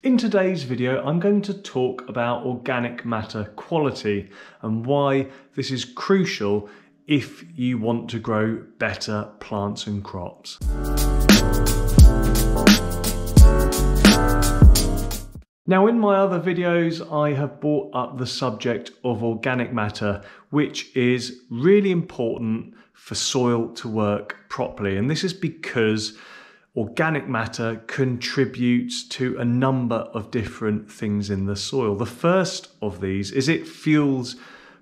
In today's video, I'm going to talk about organic matter quality and why this is crucial if you want to grow better plants and crops. Now in my other videos, I have brought up the subject of organic matter, which is really important for soil to work properly. And this is because organic matter contributes to a number of different things in the soil. The first of these is it fuels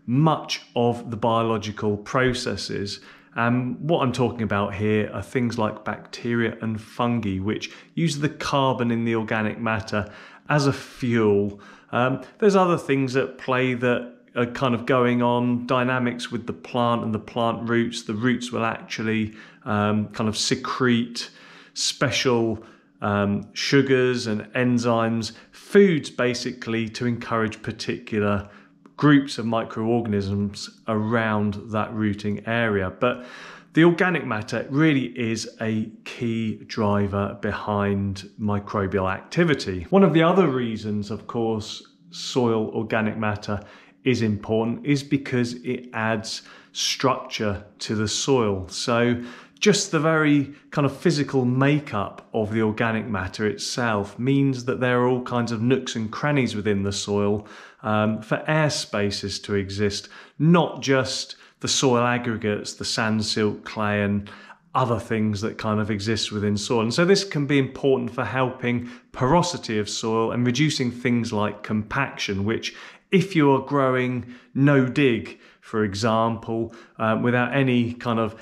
much of the biological processes. And what I'm talking about here are things like bacteria and fungi, which use the carbon in the organic matter as a fuel. Um, there's other things at play that are kind of going on, dynamics with the plant and the plant roots. The roots will actually um, kind of secrete special um, sugars and enzymes, foods basically to encourage particular groups of microorganisms around that rooting area. But the organic matter really is a key driver behind microbial activity. One of the other reasons, of course, soil organic matter is important is because it adds structure to the soil. So just the very kind of physical makeup of the organic matter itself means that there are all kinds of nooks and crannies within the soil um, for air spaces to exist, not just the soil aggregates, the sand, silt, clay, and other things that kind of exist within soil. And so this can be important for helping porosity of soil and reducing things like compaction, which if you are growing no dig, for example, um, without any kind of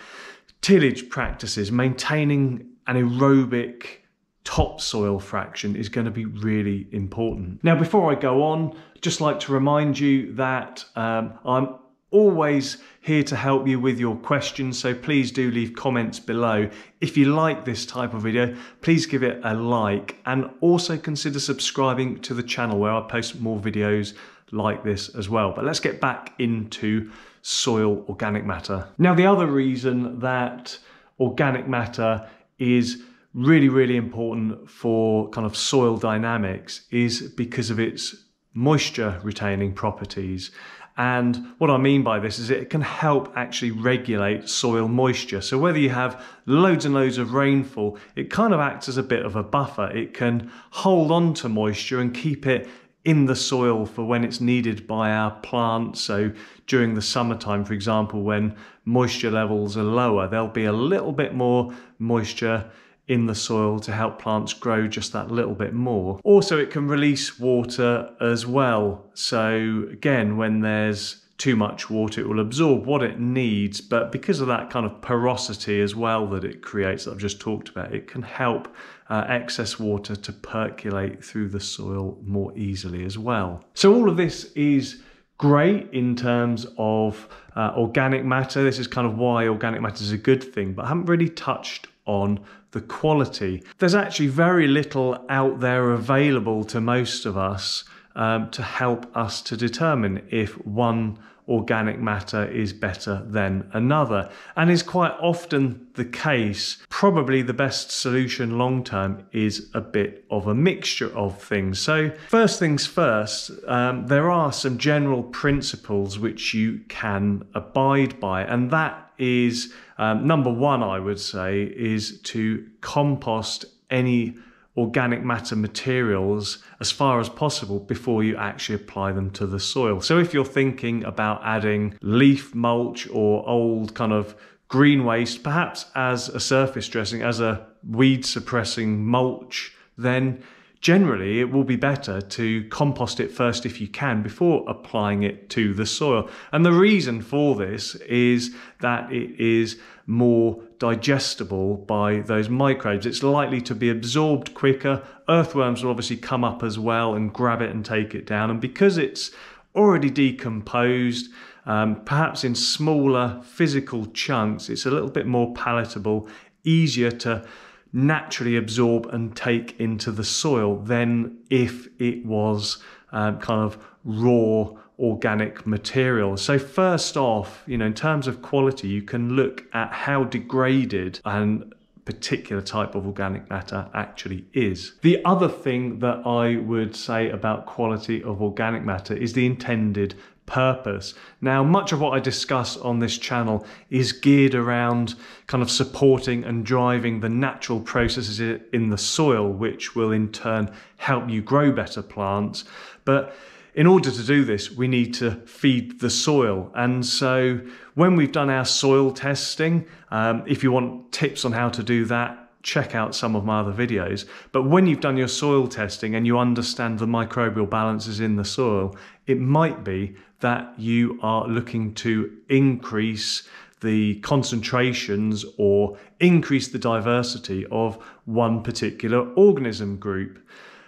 tillage practices, maintaining an aerobic topsoil fraction is going to be really important. Now, before I go on, just like to remind you that um, I'm always here to help you with your questions, so please do leave comments below. If you like this type of video, please give it a like and also consider subscribing to the channel where I post more videos like this as well. But let's get back into soil organic matter. Now, the other reason that organic matter is really, really important for kind of soil dynamics is because of its moisture retaining properties. And what I mean by this is it can help actually regulate soil moisture. So whether you have loads and loads of rainfall, it kind of acts as a bit of a buffer. It can hold on to moisture and keep it in the soil for when it's needed by our plants. So during the summertime, for example, when moisture levels are lower, there'll be a little bit more moisture in the soil to help plants grow just that little bit more. Also, it can release water as well. So again, when there's too much water, it will absorb what it needs. But because of that kind of porosity as well that it creates that I've just talked about, it can help uh, excess water to percolate through the soil more easily as well. So all of this is great in terms of uh, organic matter. This is kind of why organic matter is a good thing, but I haven't really touched on the quality. There's actually very little out there available to most of us um, to help us to determine if one organic matter is better than another and is quite often the case. Probably the best solution long term is a bit of a mixture of things. So, first things first, um, there are some general principles which you can abide by, and that is um, number one, I would say, is to compost any organic matter materials as far as possible before you actually apply them to the soil. So if you're thinking about adding leaf mulch or old kind of green waste, perhaps as a surface dressing, as a weed suppressing mulch, then generally it will be better to compost it first if you can before applying it to the soil. And the reason for this is that it is more digestible by those microbes. It's likely to be absorbed quicker. Earthworms will obviously come up as well and grab it and take it down. And because it's already decomposed, um, perhaps in smaller physical chunks, it's a little bit more palatable, easier to naturally absorb and take into the soil than if it was um, kind of raw organic material. So first off, you know, in terms of quality, you can look at how degraded and particular type of organic matter actually is. The other thing that I would say about quality of organic matter is the intended purpose. Now, much of what I discuss on this channel is geared around kind of supporting and driving the natural processes in the soil, which will in turn help you grow better plants. But in order to do this, we need to feed the soil. And so when we've done our soil testing, um, if you want tips on how to do that, check out some of my other videos. But when you've done your soil testing and you understand the microbial balances in the soil, it might be that you are looking to increase the concentrations or increase the diversity of one particular organism group.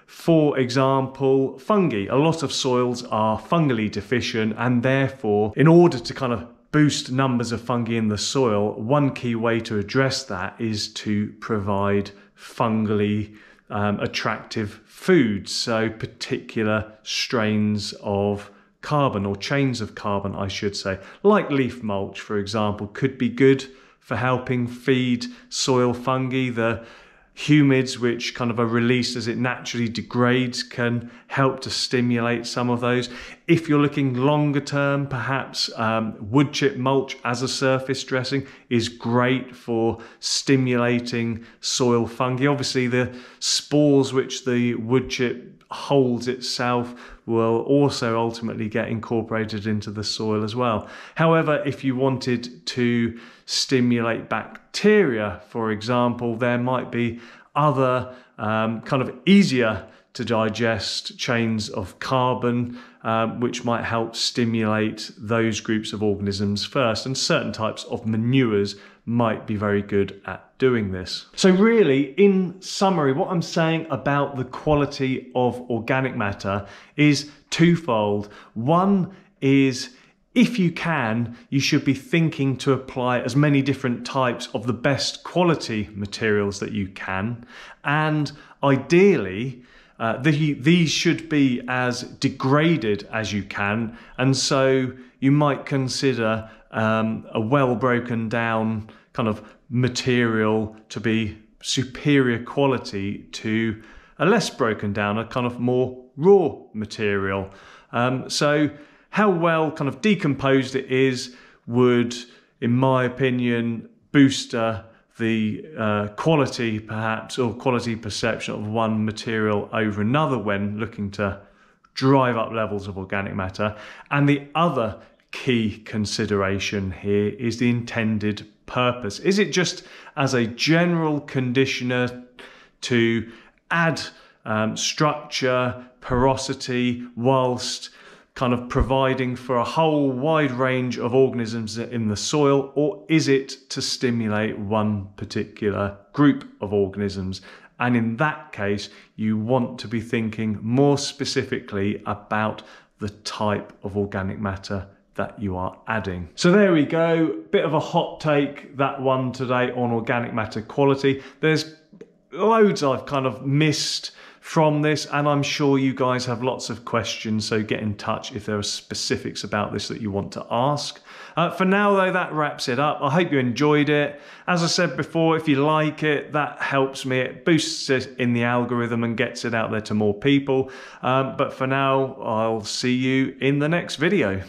For example, fungi. A lot of soils are fungally deficient and therefore, in order to kind of boost numbers of fungi in the soil, one key way to address that is to provide fungally um, attractive foods. So particular strains of carbon or chains of carbon, I should say, like leaf mulch, for example, could be good for helping feed soil fungi. The humics which kind of are released as it naturally degrades can help to stimulate some of those. If you're looking longer term, perhaps um, wood chip mulch as a surface dressing is great for stimulating soil fungi. Obviously the spores which the wood chip holds itself will also ultimately get incorporated into the soil as well. However, if you wanted to stimulate bacteria, for example, there might be other um, kind of easier to digest chains of carbon, um, which might help stimulate those groups of organisms first. And certain types of manures might be very good at doing this. So really, in summary, what I'm saying about the quality of organic matter is twofold. One is if you can, you should be thinking to apply as many different types of the best quality materials that you can. And ideally, uh, the, these should be as degraded as you can. And so you might consider um, a well broken down kind of material to be superior quality to a less broken down, a kind of more raw material. Um, so how well kind of decomposed it is would, in my opinion, boost uh, the uh, quality perhaps or quality perception of one material over another when looking to drive up levels of organic matter. And the other key consideration here is the intended purpose. Is it just as a general conditioner to add um, structure, porosity, whilst kind of providing for a whole wide range of organisms in the soil, or is it to stimulate one particular group of organisms? And in that case, you want to be thinking more specifically about the type of organic matter that you are adding. So there we go, bit of a hot take, that one today on organic matter quality. There's loads I've kind of missed from this and I'm sure you guys have lots of questions so get in touch if there are specifics about this that you want to ask. Uh, for now though that wraps it up. I hope you enjoyed it. As I said before if you like it that helps me. It boosts it in the algorithm and gets it out there to more people. Um, but for now I'll see you in the next video.